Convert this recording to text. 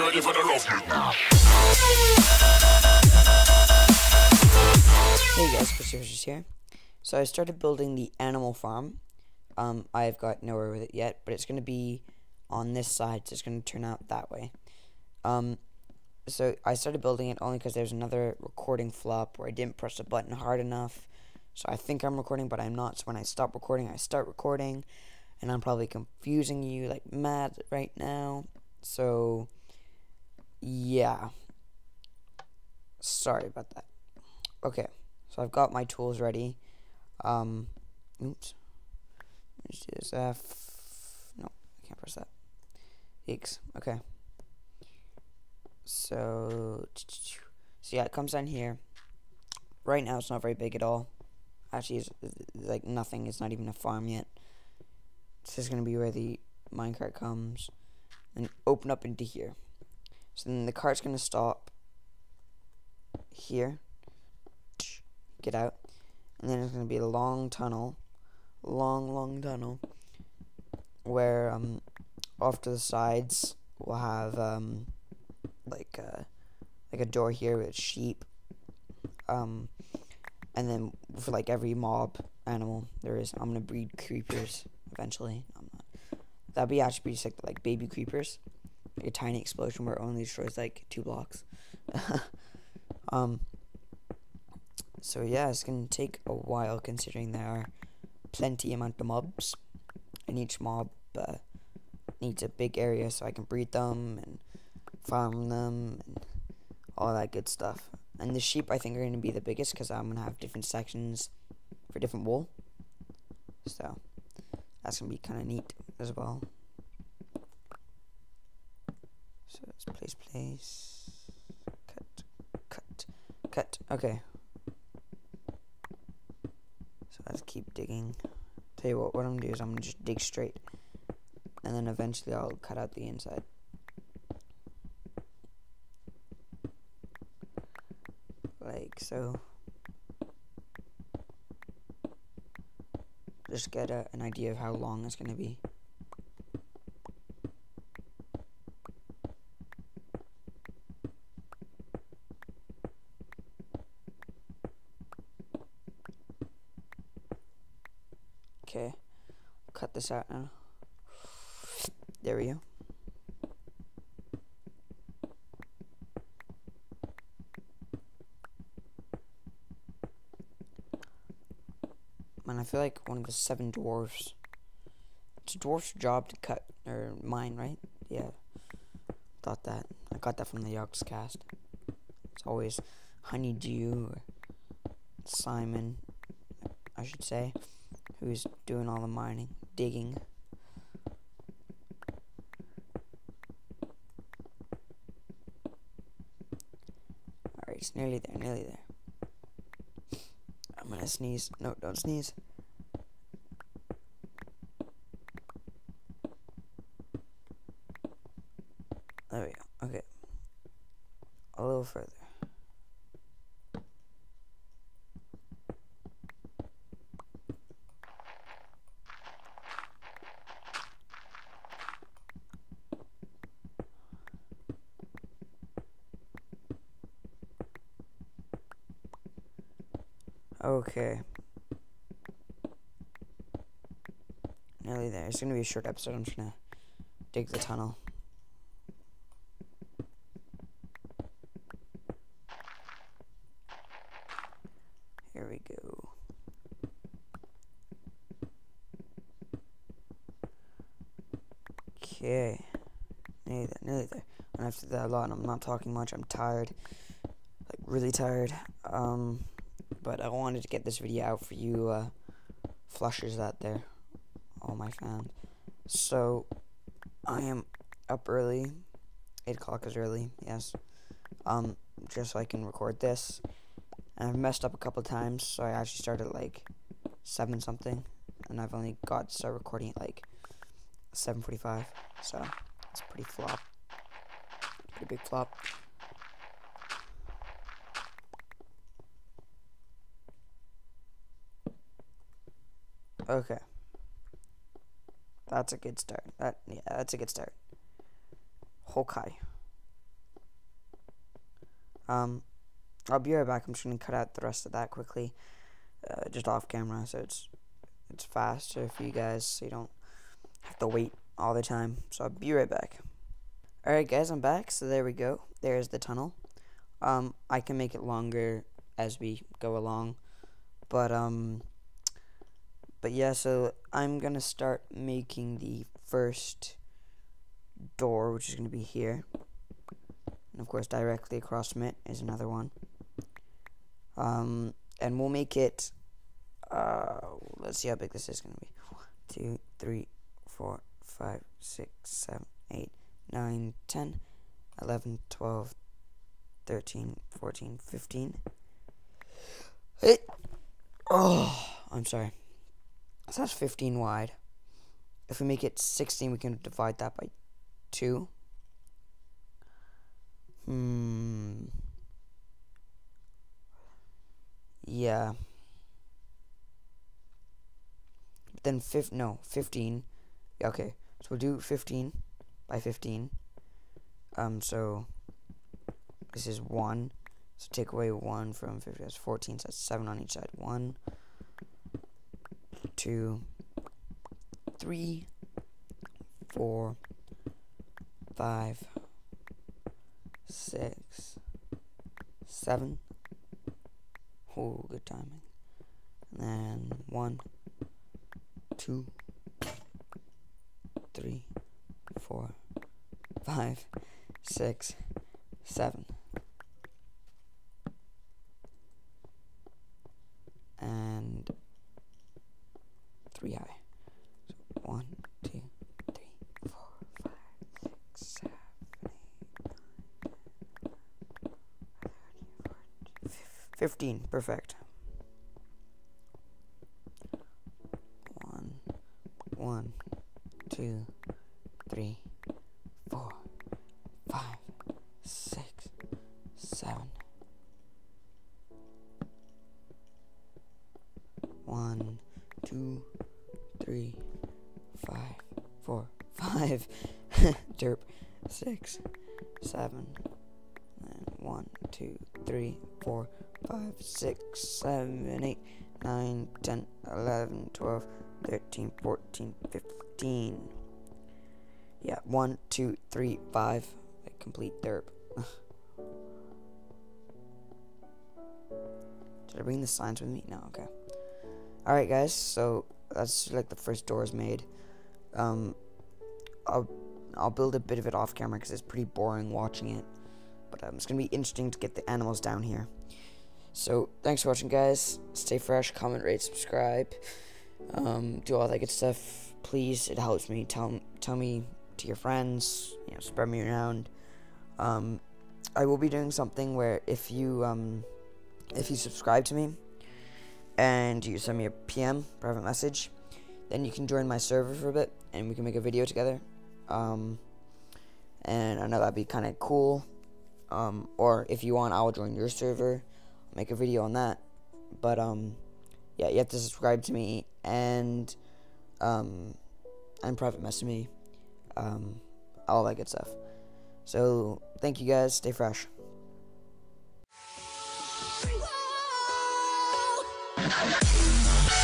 ready for the rough? Hey guys, Chris here. So I started building the animal farm. Um, I've got nowhere with it yet, but it's going to be on this side, so it's going to turn out that way. Um, so I started building it only because there's another recording flop where I didn't press the button hard enough. So I think I'm recording, but I'm not. So when I stop recording, I start recording, and I'm probably confusing you like mad right now. So yeah, sorry about that. Okay, so I've got my tools ready. Um, oops. Let's do this. F. No, I can't press that. X. Okay. So, so yeah, it comes down here. Right now, it's not very big at all. Actually, it's like nothing. It's not even a farm yet. This is gonna be where the minecart comes, and open up into here. So then the cart's gonna stop here. Get out, and then it's gonna be a long tunnel, long, long tunnel, where um, off to the sides we'll have um like uh, like a door here with sheep. Um, and then for like every mob animal there is, I'm gonna breed creepers eventually. I'm not. That'd be actually pretty sick. Like baby creepers, a tiny explosion where it only destroys like two blocks. um. So yeah, it's gonna take a while considering there are plenty amount of mobs, and each mob uh, needs a big area so I can breed them and farm them and all that good stuff. And the sheep I think are to be the biggest because I'm to have different sections for different wool. So that's to be kind of neat as well. So let's place, place, cut, cut, cut. Okay. So let's keep digging. Tell you what, what I'm to do is I'm to just dig straight. And then eventually I'll cut out the inside. like so. Just get a, an idea of how long it's to be. Okay, cut this out now. There we go. Man, I feel like one of the seven dwarfs. It's a dwarf's job to cut, or mine, right? Yeah. Thought that. I got that from the Yogscast. cast. It's always Honeydew Simon, I should say, who's doing all the mining, digging. Alright, it's nearly there, nearly there. I'm gonna sneeze. No, don't sneeze. There we go. Okay. A little further. Okay. Nearly there. It's gonna be a short episode. I'm just gonna dig the tunnel. Here we go. Okay. Nearly there, nearly there. And after that a lot, I'm not talking much. I'm tired. Like, really tired. Um but I wanted to get this video out for you uh, flushers out there, all my fans. So, I am up early. 8 o'clock is early, yes. Um, just so I can record this. And I've messed up a couple times, so I actually started like 7 something. And I've only got to start recording at like 7.45. So, it's pretty flop. Pretty big flop. Okay. That's a good start. That yeah, that's a good start. Hokai. Um, I'll be right back. I'm just gonna cut out the rest of that quickly, uh, just off camera, so it's it's faster for you guys, so you don't have to wait all the time. So I'll be right back. Alright guys, I'm back, so there we go. There's the tunnel. Um, I can make it longer as we go along. But, um, but yeah, so I'm gonna start making the first door, which is gonna be here. And of course, directly across from it is another one. Um, and we'll make it, uh, let's see how big this is gonna be. One, two, three, four, five, six, seven, eight, nine, ten, eleven, twelve, thirteen, fourteen, fifteen. It. Oh, I'm sorry. So that's 15 wide. If we make it 16, we can divide that by 2. Hmm. Yeah. Then fifth no, 15. Yeah, okay. So we'll do 15 by 15. Um so this is 1. So take away 1 from 50, that's 14, so that's 7 on each side. 1, 2, 3, 4, 5, 6, 7. Oh, good timing. And then 1, 2, 3, 4, 5, 6, 7. and three high. So one, two, three, four, five, six, seven, eight, nine, fifteen. Perfect. One, one, two, three, three, five, four, five. Derp. Six, seven. And one, two, three, four, five, six, seven, eight, nine, ten, eleven, twelve, thirteen, fourteen, fifteen. Yeah, one, two, three, five. A complete derp. Did I bring the signs with me? No, okay. Alright guys, so that's like the first door is made. Um, I'll, I'll build a bit of it off camera because it's pretty boring watching it. But um, it's going to be interesting to get the animals down here. So, thanks for watching guys. Stay fresh, comment, rate, subscribe. Um, do all that good stuff. Please, it helps me. Tell, tell me to your friends. You know, spread me around. Um, I will be doing something where if you, um, if you subscribe to me, and you send me a PM, private message, then you can join my server for a bit, and we can make a video together. Um, and I know that'd be kind of cool. Um, or if you want, I'll join your server, make a video on that. But um, yeah, you have to subscribe to me and um, and private message me, um, all that good stuff. So thank you guys. Stay fresh. Música